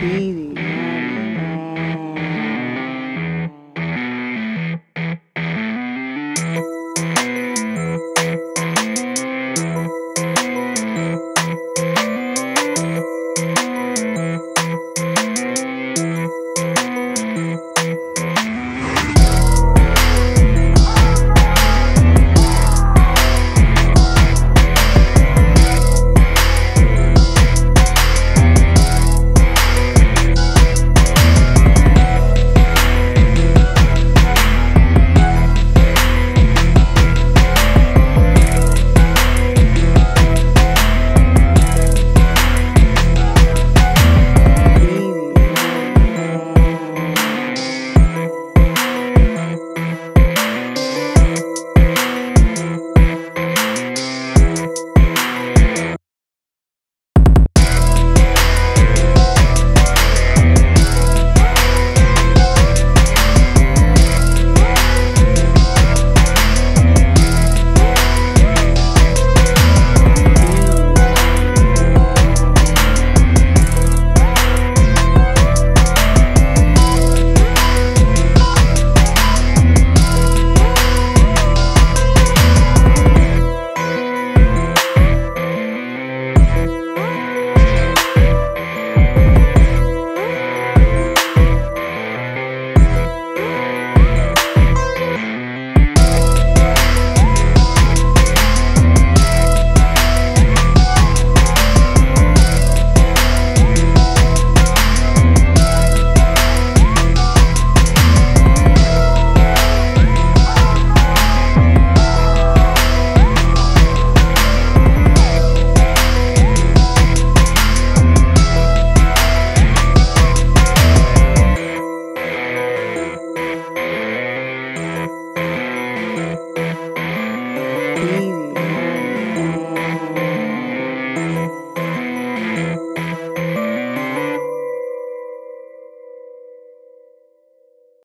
Speedy.